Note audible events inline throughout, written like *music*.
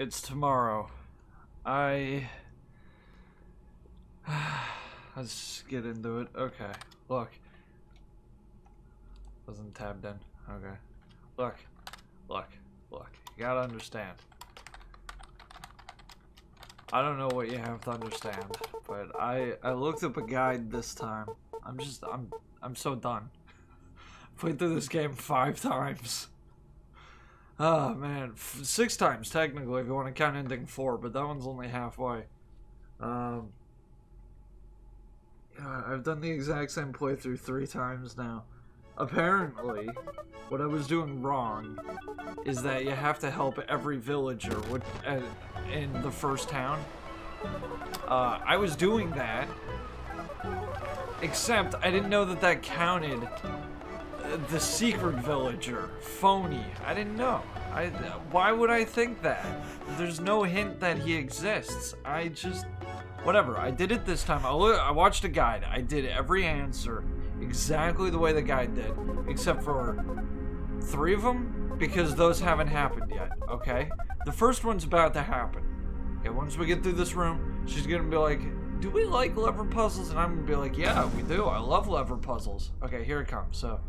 It's tomorrow. I... *sighs* Let's get into it. Okay. Look. Wasn't tabbed in. Okay. Look. Look. Look. You gotta understand. I don't know what you have to understand, but I I looked up a guide this time. I'm just I'm I'm so done. *laughs* Played through this game five times. Oh man, F six times technically if you want to count ending four, but that one's only halfway. Um, yeah, I've done the exact same playthrough three times now. Apparently, what I was doing wrong is that you have to help every villager with, uh, in the first town. Uh, I was doing that, except I didn't know that that counted the secret villager, phony. I didn't know. I why would I think that? There's no hint that he exists. I just whatever. I did it this time. I, I watched a guide. I did every answer exactly the way the guide did, except for three of them, because those haven't happened yet, okay? The first one's about to happen. Okay, once we get through this room, she's gonna be like, do we like lever puzzles? And I'm gonna be like, yeah, we do. I love lever puzzles. Okay, here it comes, so.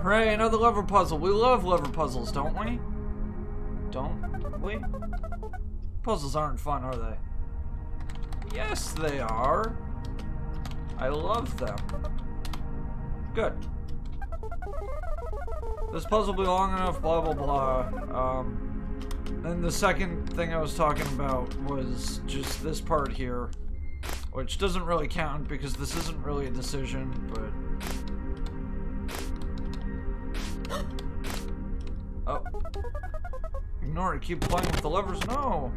Hooray, another lever puzzle. We love lever puzzles, don't we? Don't we? Puzzles aren't fun, are they? Yes, they are. I love them. Good. This puzzle will be long enough, blah, blah, blah. Um, then the second thing I was talking about was just this part here, which doesn't really count because this isn't really a decision, but... Oh. Ignore it, keep playing with the levers. No!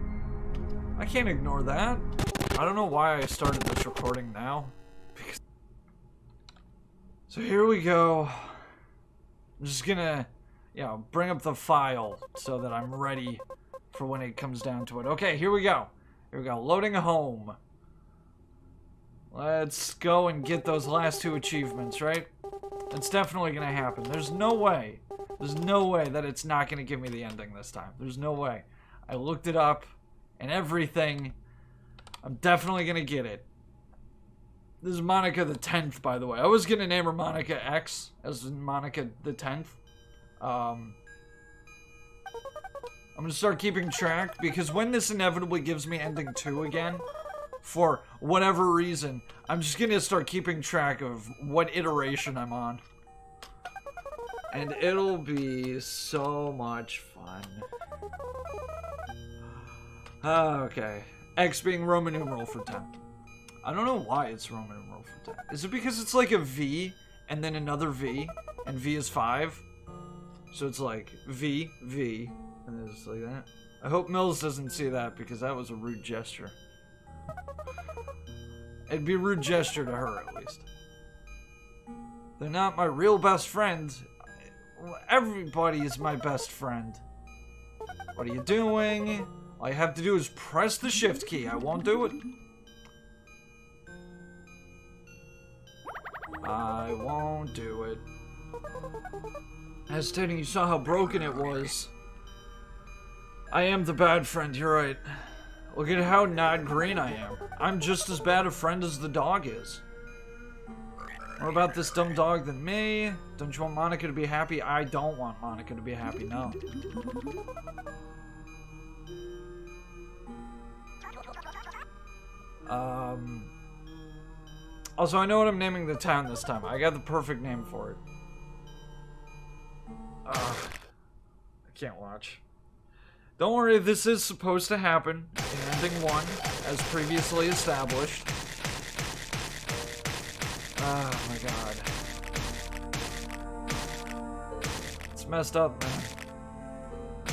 I can't ignore that. I don't know why I started this recording now. So here we go. I'm just gonna, you know, bring up the file so that I'm ready for when it comes down to it. Okay, here we go. Here we go. Loading home. Let's go and get those last two achievements, right? It's definitely gonna happen. There's no way. There's no way that it's not gonna give me the ending this time. There's no way. I looked it up and everything. I'm definitely gonna get it. This is Monica the 10th, by the way. I was gonna name her Monica X, as Monica the 10th. Um, I'm gonna start keeping track, because when this inevitably gives me ending 2 again, for whatever reason, I'm just gonna start keeping track of what iteration I'm on. And it'll be so much fun. Ah, okay. X being Roman numeral for 10. I don't know why it's Roman numeral for 10. Is it because it's like a V and then another V and V is 5? So it's like V, V, and it's like that. I hope Mills doesn't see that because that was a rude gesture. It'd be a rude gesture to her at least. They're not my real best friends. Everybody is my best friend. What are you doing? All you have to do is press the shift key. I won't do it. I won't do it. Hesitating, you saw how broken it was. I am the bad friend, you're right. Look at how not green I am. I'm just as bad a friend as the dog is. More about this dumb dog than me. Don't you want Monica to be happy? I don't want Monica to be happy, no. Um, also, I know what I'm naming the town this time. I got the perfect name for it. Ugh. I can't watch. Don't worry, this is supposed to happen in ending one, as previously established. Oh my god. It's messed up, man.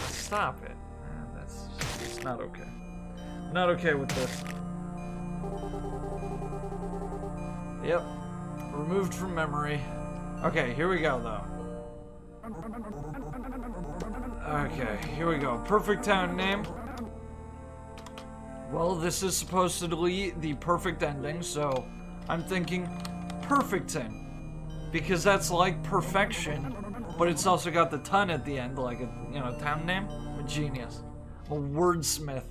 Stop it. Man, that's it's not okay. Not okay with this. Yep. Removed from memory. Okay, here we go, though. Okay, here we go. Perfect town name. Well, this is supposed to be the perfect ending, so I'm thinking Perfecton. Because that's like perfection, but it's also got the ton at the end, like a you know town name. I'm a genius. I'm a wordsmith.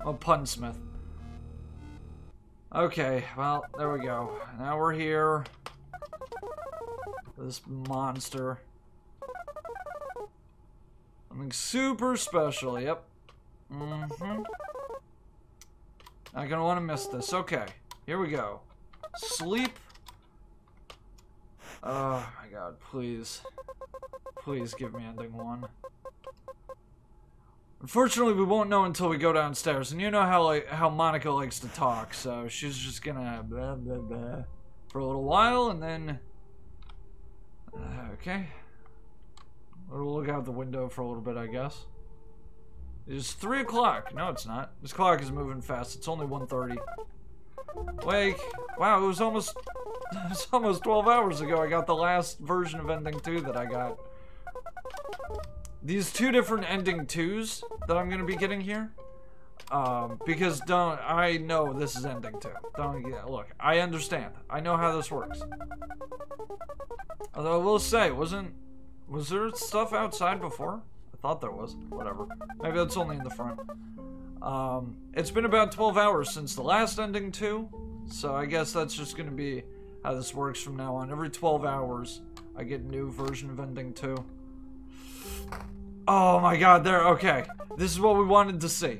I'm a punsmith. Okay, well, there we go. Now we're here. This monster. Something super special, yep. Mm-hmm. Not gonna want to miss this. Okay, here we go. Sleep. Oh my god, please. Please give me ending one. Unfortunately, we won't know until we go downstairs, and you know how like how Monica likes to talk, so she's just gonna blah blah blah for a little while, and then uh, okay, we'll look out the window for a little bit, I guess. It's three o'clock. No, it's not. This clock is moving fast. It's only 1.30. Wake. Wow, it was almost *laughs* it was almost 12 hours ago I got the last version of Ending 2 that I got. These two different Ending 2s that I'm going to be getting here. Um, because don't, I know this is Ending 2. Don't, yeah, look, I understand. I know how this works. Although I will say, wasn't, was there stuff outside before? I thought there was. Whatever. Maybe that's only in the front. Um, it's been about 12 hours since the last ending too, so I guess that's just gonna be how this works from now on. Every 12 hours, I get a new version of ending 2. Oh my god, there, okay. This is what we wanted to see.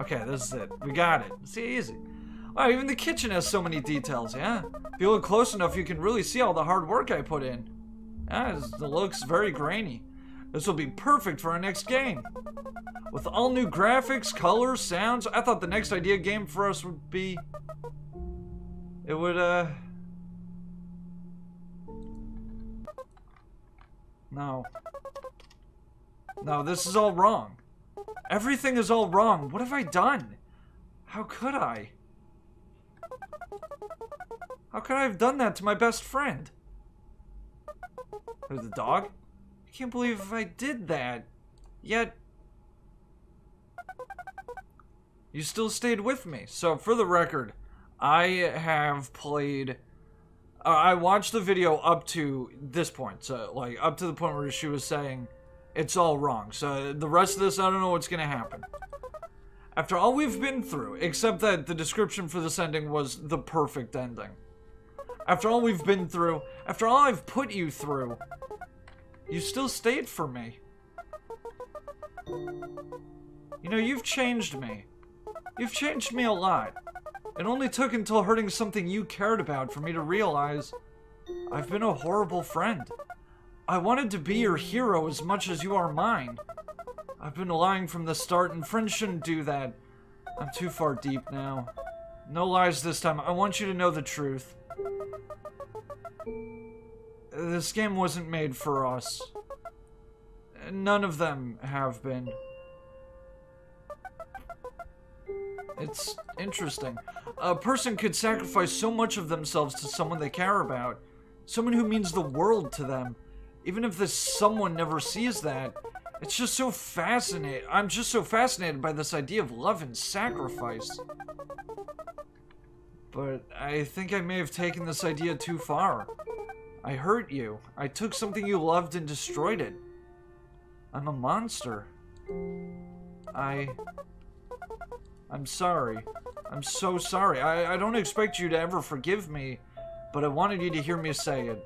Okay, this is it. We got it. See, easy. Wow, even the kitchen has so many details, yeah? If you look close enough, you can really see all the hard work I put in. Yeah, it looks very grainy. This will be perfect for our next game. With all new graphics, colors, sounds, I thought the next idea game for us would be... It would, uh... No. No, this is all wrong. Everything is all wrong. What have I done? How could I? How could I have done that to my best friend? Who's the dog? I can't believe I did that. Yet... You still stayed with me. So, for the record, I have played... Uh, I watched the video up to this point. So, like, up to the point where she was saying it's all wrong. So, the rest of this, I don't know what's gonna happen. After all we've been through, except that the description for this ending was the perfect ending. After all we've been through, after all I've put you through, you still stayed for me. You know, you've changed me. You've changed me a lot. It only took until hurting something you cared about for me to realize I've been a horrible friend. I wanted to be your hero as much as you are mine. I've been lying from the start, and friends shouldn't do that. I'm too far deep now. No lies this time. I want you to know the truth. This game wasn't made for us. None of them have been. It's interesting. A person could sacrifice so much of themselves to someone they care about. Someone who means the world to them. Even if this someone never sees that, it's just so fascinating. I'm just so fascinated by this idea of love and sacrifice. But I think I may have taken this idea too far. I hurt you. I took something you loved and destroyed it. I'm a monster. I... I'm sorry. I'm so sorry. I, I don't expect you to ever forgive me, but I wanted you to hear me say it.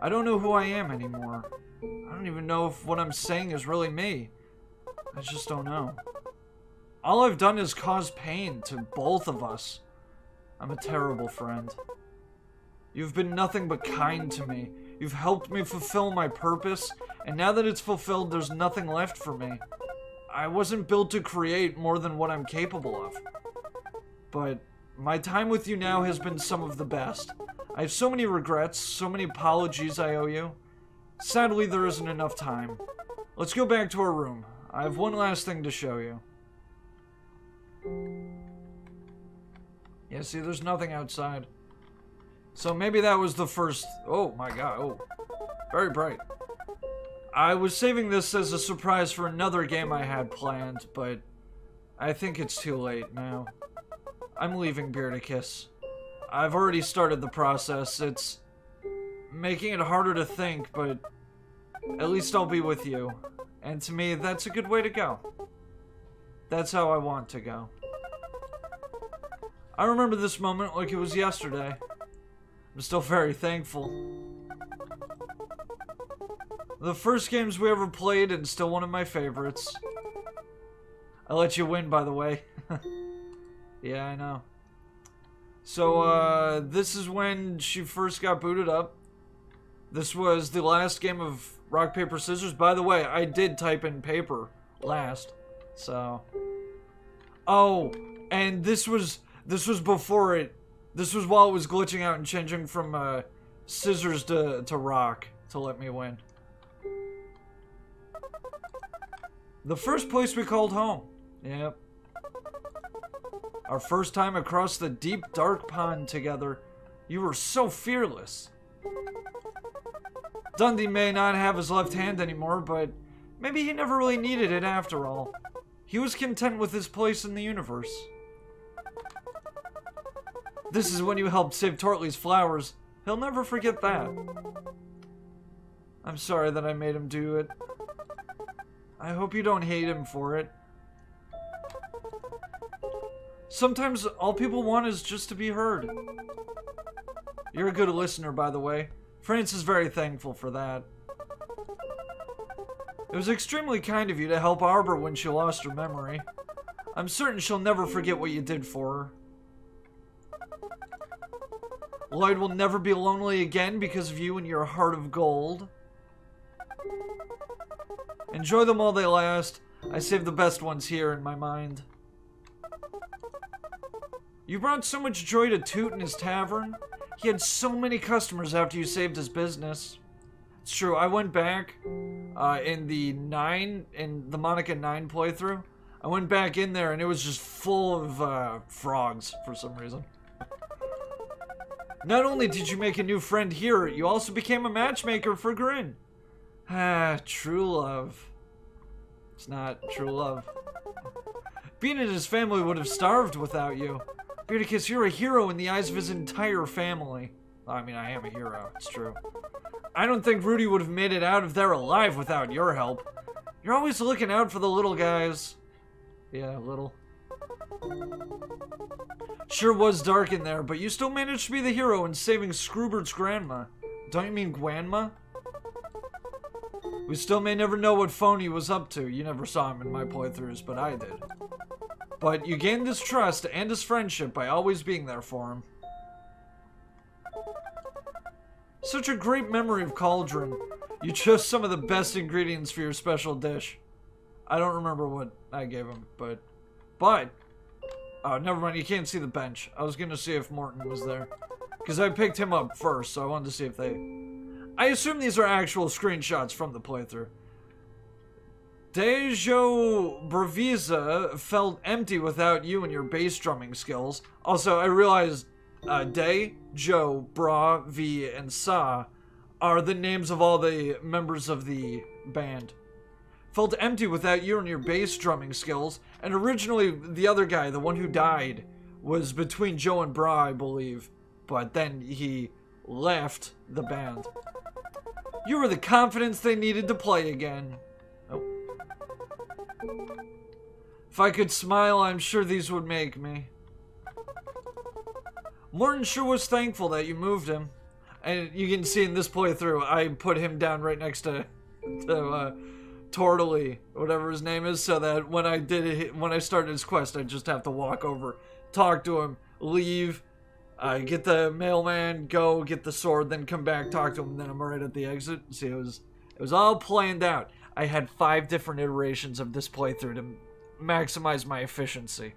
I don't know who I am anymore. I don't even know if what I'm saying is really me. I just don't know. All I've done is cause pain to both of us. I'm a terrible friend. You've been nothing but kind to me. You've helped me fulfill my purpose, and now that it's fulfilled, there's nothing left for me. I wasn't built to create more than what I'm capable of. But my time with you now has been some of the best. I have so many regrets, so many apologies I owe you. Sadly, there isn't enough time. Let's go back to our room. I have one last thing to show you. Yeah, see, there's nothing outside. So maybe that was the first... Oh my god, oh. Very bright. I was saving this as a surprise for another game I had planned, but I think it's too late now. I'm leaving Beardicus. I've already started the process. It's... making it harder to think, but at least I'll be with you. And to me, that's a good way to go. That's how I want to go. I remember this moment like it was yesterday. I'm still very thankful. The first games we ever played and still one of my favorites. I let you win, by the way. *laughs* yeah, I know. So, uh, this is when she first got booted up. This was the last game of rock, paper, scissors. By the way, I did type in paper last. So. Oh, and this was this was before it. This was while it was glitching out and changing from uh, scissors to to rock to let me win. The first place we called home. Yep. Our first time across the deep, dark pond together. You were so fearless. Dundee may not have his left hand anymore, but maybe he never really needed it after all. He was content with his place in the universe. This is when you helped save Tortley's flowers. He'll never forget that. I'm sorry that I made him do it. I hope you don't hate him for it. Sometimes all people want is just to be heard. You're a good listener, by the way. France is very thankful for that. It was extremely kind of you to help Arbor when she lost her memory. I'm certain she'll never forget what you did for her. Lloyd will never be lonely again because of you and your heart of gold. Enjoy them while they last. I saved the best ones here in my mind. You brought so much joy to Toot in his tavern. He had so many customers after you saved his business. It's true, I went back uh, in the 9, in the Monica 9 playthrough. I went back in there and it was just full of uh, frogs for some reason. Not only did you make a new friend here, you also became a matchmaker for Grin. Ah, true love. It's not true love. Bean and his family would have starved without you. Beardicus, you're a hero in the eyes of his entire family. I mean, I am a hero, it's true. I don't think Rudy would have made it out of there alive without your help. You're always looking out for the little guys. Yeah, little. Sure was dark in there, but you still managed to be the hero in saving Scroobert's grandma. Don't you mean grandma? We still may never know what Phony was up to. You never saw him in my playthroughs, but I did. But you gained his trust and his friendship by always being there for him. Such a great memory of Cauldron. You chose some of the best ingredients for your special dish. I don't remember what I gave him, but... But... Oh, never mind, you can't see the bench. I was gonna see if Morton was there. Because I picked him up first, so I wanted to see if they... I assume these are actual screenshots from the playthrough. Dejo Bravisa felt empty without you and your bass drumming skills. Also, I realized uh, Day, Joe, Bra, V, and Sa are the names of all the members of the band. Felt empty without you and your bass drumming skills, and originally the other guy, the one who died, was between Joe and Bra, I believe, but then he left the band. You were the confidence they needed to play again. Oh. If I could smile, I'm sure these would make me. Morton sure was thankful that you moved him. And you can see in this playthrough, I put him down right next to, to uh, Tortly, whatever his name is, so that when I did it, when I started his quest, I just have to walk over, talk to him, leave, uh, get the mailman, go get the sword, then come back, talk to him, then I'm right at the exit. See, it was it was all planned out. I had five different iterations of this playthrough to maximize my efficiency.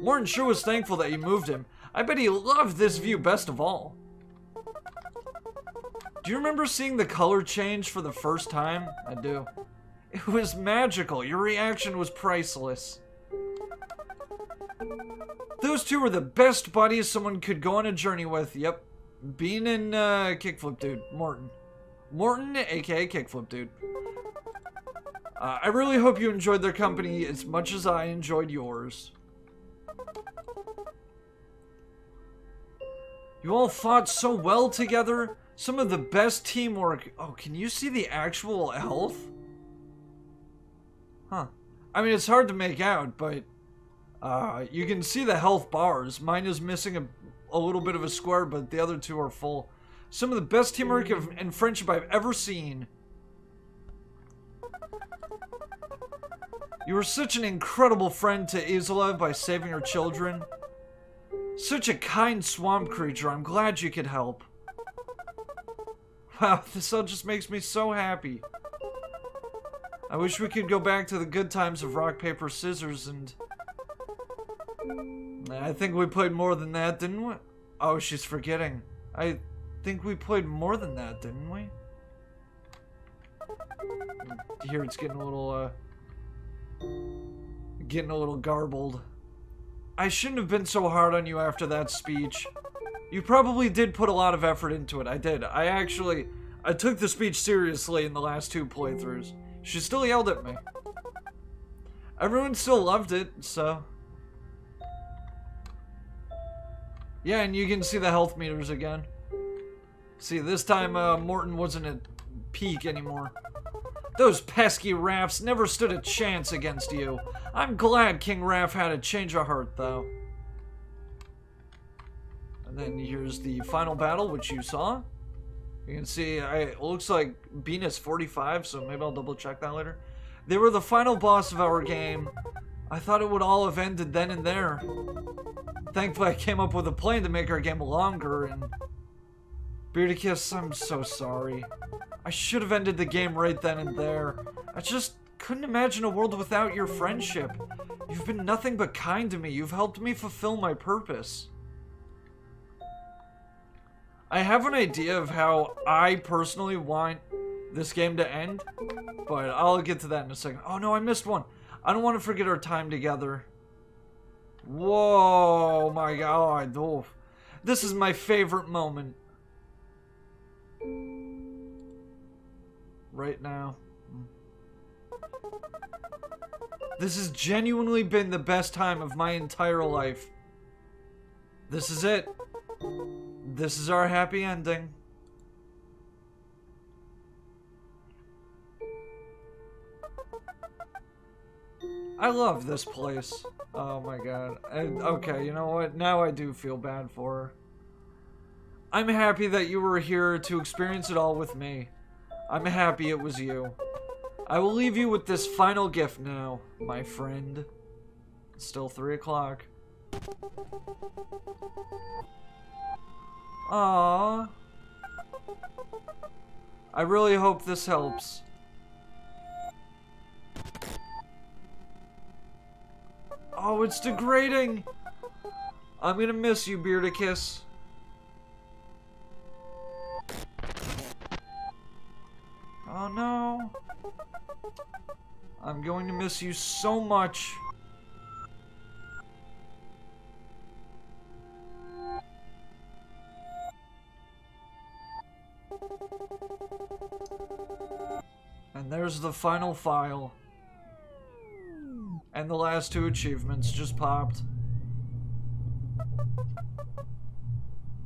Morton sure was thankful that you moved him. I bet he loved this view best of all. Do you remember seeing the color change for the first time? I do. *laughs* It was magical. Your reaction was priceless. Those two were the best buddies someone could go on a journey with. Yep. Bean and uh, Kickflip Dude. Morton. Morton, aka Kickflip Dude. Uh, I really hope you enjoyed their company as much as I enjoyed yours. You all fought so well together. Some of the best teamwork. Oh, can you see the actual health? Huh. I mean, it's hard to make out, but uh, you can see the health bars. Mine is missing a, a little bit of a square, but the other two are full. Some of the best teamwork and friendship I've ever seen. You were such an incredible friend to Isola by saving her children. Such a kind swamp creature. I'm glad you could help. Wow, *laughs* this all just makes me so happy. I wish we could go back to the good times of rock, paper, scissors, and... I think we played more than that, didn't we? Oh, she's forgetting. I think we played more than that, didn't we? Here it's getting a little, uh... Getting a little garbled. I shouldn't have been so hard on you after that speech. You probably did put a lot of effort into it. I did. I actually... I took the speech seriously in the last two playthroughs. She still yelled at me. Everyone still loved it, so... Yeah, and you can see the health meters again. See, this time uh, Morton wasn't at peak anymore. Those pesky Raffs never stood a chance against you. I'm glad King Raff had a change of heart, though. And then here's the final battle, which you saw. You can see, I, it looks like Venus 45, so maybe I'll double check that later. They were the final boss of our game. I thought it would all have ended then and there. Thankfully, I came up with a plan to make our game longer, and... Beardicus, I'm so sorry. I should have ended the game right then and there. I just couldn't imagine a world without your friendship. You've been nothing but kind to me. You've helped me fulfill my purpose. I have an idea of how I personally want this game to end, but I'll get to that in a second. Oh no, I missed one. I don't want to forget our time together. Whoa, my god. Oh. This is my favorite moment. right now. This has genuinely been the best time of my entire life. This is it. This is our happy ending. I love this place. Oh my god. okay, you know what? Now I do feel bad for her. I'm happy that you were here to experience it all with me. I'm happy it was you. I will leave you with this final gift now, my friend. It's still 3 o'clock. Aww. I really hope this helps. Oh, it's degrading! I'm gonna miss you, Beardicus. Oh no. I'm going to miss you so much. And there's the final file. And the last two achievements just popped.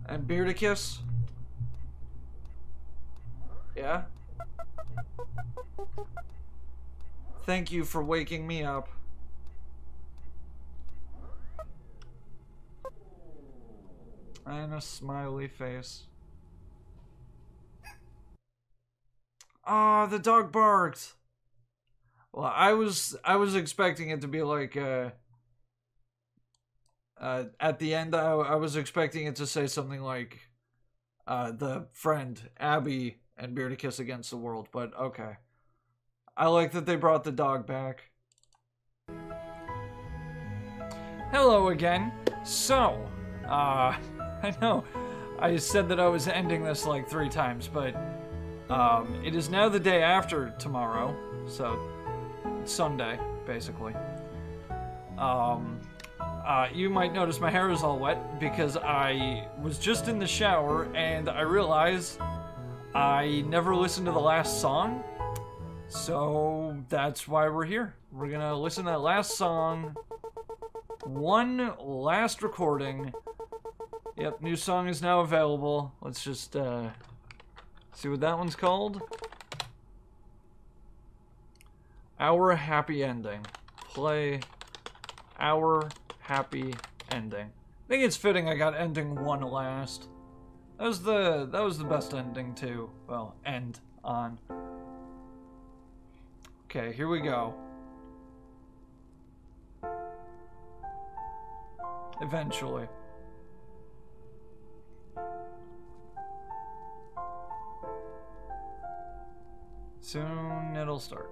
And Beardicus? Yeah? Thank you for waking me up. And a smiley face. Ah, oh, the dog barked. Well, I was I was expecting it to be like uh, uh at the end I, I was expecting it to say something like uh the friend Abby and Beardicus against the world, but okay. I like that they brought the dog back. Hello again. So, uh, *laughs* I know I said that I was ending this like three times, but um, it is now the day after tomorrow, so Sunday, basically. Um, uh, you might notice my hair is all wet because I was just in the shower and I realized I never listened to the last song, so that's why we're here. We're gonna listen to that last song. One last recording. Yep, new song is now available. Let's just uh, See what that one's called? Our Happy Ending. Play Our Happy Ending. I think it's fitting I got ending one last. That was the that was the best ending too. Well, end on. Okay, here we go. Eventually. Soon it'll start.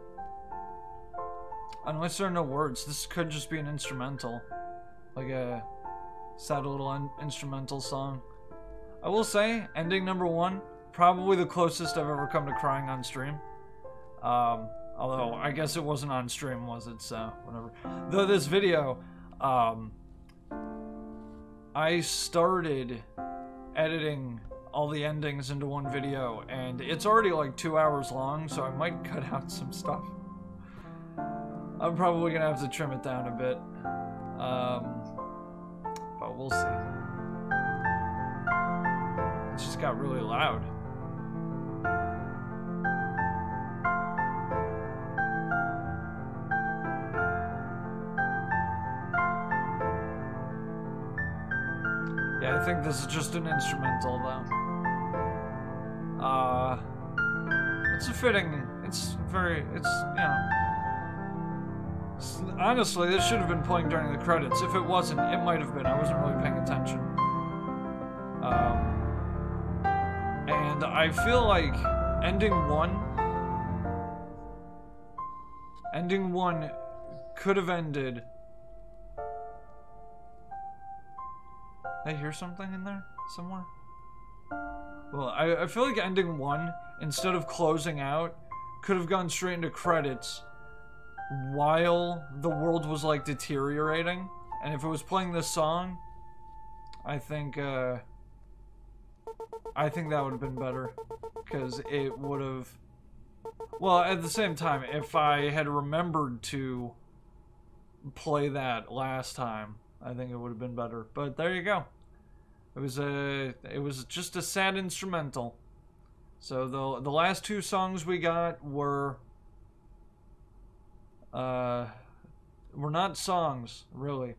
Unless there are no words, this could just be an instrumental. Like a sad little in instrumental song. I will say, ending number one, probably the closest I've ever come to crying on stream. Um, although, I guess it wasn't on stream, was it? So, whatever. Though this video, um, I started editing all the endings into one video, and it's already like two hours long, so I might cut out some stuff. I'm probably gonna have to trim it down a bit. Um, but we'll see. It just got really loud. Yeah, I think this is just an instrumental, though. It's a fitting, it's very, it's, you know, honestly, this should have been playing during the credits. If it wasn't, it might have been. I wasn't really paying attention. Um, and I feel like ending one, ending one could have ended. I hear something in there somewhere. Well, I, I feel like ending one, instead of closing out, could have gone straight into credits while the world was like deteriorating. And if it was playing this song, I think uh, I think that would have been better because it would have. Well, at the same time, if I had remembered to play that last time, I think it would have been better. But there you go. It was a it was just a sad instrumental. So the the last two songs we got were uh, were not songs, really.